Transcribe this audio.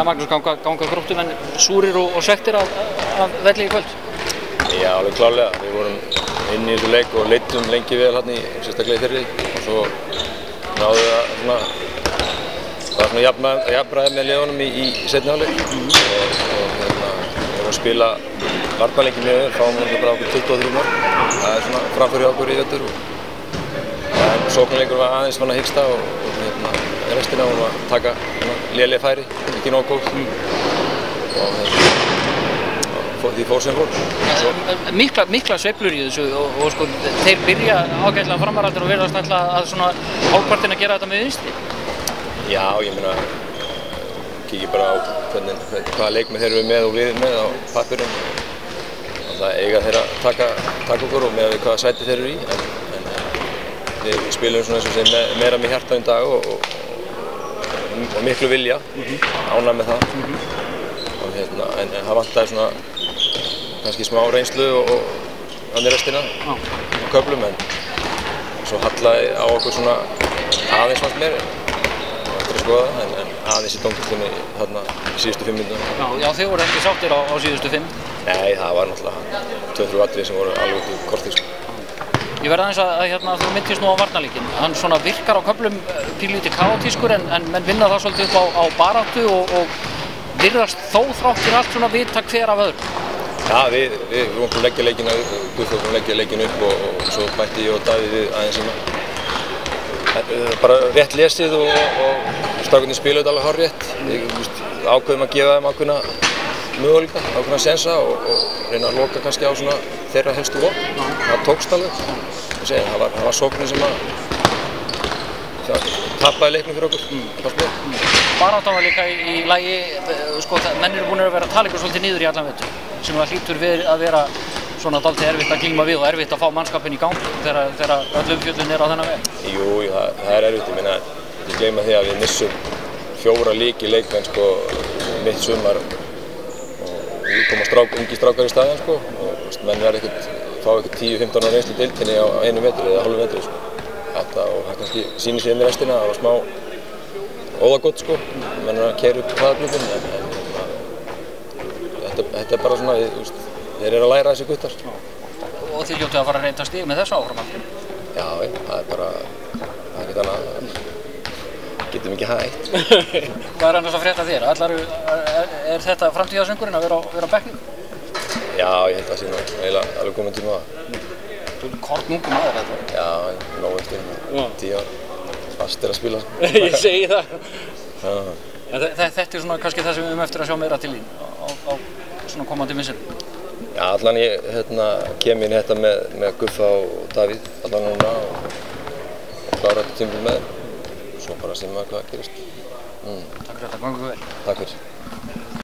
Já, Magnús, ganga, ganga gróttum en súrir og, og svektir af, af velli í kvöld? Já, alveg klálega. Við vorum inn í þessu leik og leittum lengi vel hérna í sérstaklega í fyrri og svo náðu við að svona, það var svona jafnbræði jafn með liðunum í, í setni áleik og, og hérna, við vorum að spila varpalengi mjög vel, fáum við bara okkur 23 mörg. Það er svona framfyrir okkur í vettur og en sóknarleikur var aðeins svona hyggsta og, og hérna, restina vorum að taka lélega færi, ekki nóg góð og hérna, fó- því fór sem fór. Mikla, mikla sveiflur í þessu og, og sko, þeir byrja ágætlega framaraldur og verðast alltaf að svona hálfpartin að gera þetta með vinstri. já, ég meina, kikið bara á hvernig, hvern- hvaða leikmið þeir eru með og við með á pappirinn og það eiga þeir að taka, taka okkur og með hvaða sæti þeir eru í en, en við spilum svona eins og me- meira með hjarta um dag og, og, og miklu vilja, ánæg með það og hérna, en, en það vantaði svona kannski smá reynslu og, annir restina á köflum en svo hallaði á okkur svona aðeins fannst mér eftir að skoða en, en aðeins í þarna í síðustu fimm minnum Já, já þeir voru ekki sáttir á, á síðustu fimm. Nei, það var náttúrulega tvö-þrjú atrið sem voru alveg út í kortið sko. Ég verði aðeins að, hérna, þú myndist nú á varnalíkin. Hann svona virkar á köflum pílíti kaotískur en, en menn vinna það svolítið upp á, á baráttu og, og virðast þó þráttur allt svona vita hver af öðrum. Já, við, við, við vorum búin að leggja búin að leggja leikina upp og, og svo bætti ég og Davíð við aðeins sem að bara rétt lesið og, og strákunni spilaði alveg hár rétt. Víst, ákveðum að gefa þeim ákveðna möguleika, ákveðna sensa og, og reyna að loka kannski á svona þeirra helstu vopn. Það tókst alveg. Ég segi, það var, það var sóknin sem að það, tappaði leiknum fyrir okkur. fannst mér. Baráttan var líka í, í lægi, sko, það- menn eru búin að vera að tala ykkur svolítið niður í allan vettur sem það hlýtur við að vera svona dálítið erfitt að glíma við og erfitt að fá mannskapin í gang þegar, öll umfjöldun er á þennan veg. Jú, jú, það, það er erfitt, ég meina, ekki gleyma því að við missum fjóra líki leikmenn, sko, mitt sumar við koma strák, ungi strákar í staðinn, sko, og menn verða ekkert, fá ekkert 10-15 ára reynslu deiltinni á einu metri eða hálfu metri, sko. Þetta, og það kannski sýnir sér með restina, það var smá óðagott, sko, menn er að kæra upp hraðablutinn, en, en hérna, þetta, þetta er bara svona, við, veist, þeir eru að læra þessi guttar. Og þið hljótið að fara að reynda stig með þessu áframhaldi. Já, já, það er bara, það er ekkert annað, getum ekki hægt. Hvað er annars að frétta þér? Allar, er, er þetta framtíðasöngurinn að vera á, vera á bekknum? Já, ég held að það sé nú eiginlega alveg komin tíma á það. Þú er kornungum aður þetta. Já, nóg eftir Já. tíu ár. Fastir að spila. sko. Ég segi það. Þetta er svona kannski það sem við höfum eftir að sjá meira til í á, á svona komandi misserum. Já, allan ég hérna, kem inn þetta með, með Guffa og Davíð, allan núna og, og klára þetta tímbil með þeim. Svo bara sem maður hvað gerist. Takk fyrir þetta, gangu vel. Takk fyrir.